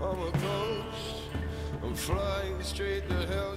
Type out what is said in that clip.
I'm a ghost. I'm flying straight to hell.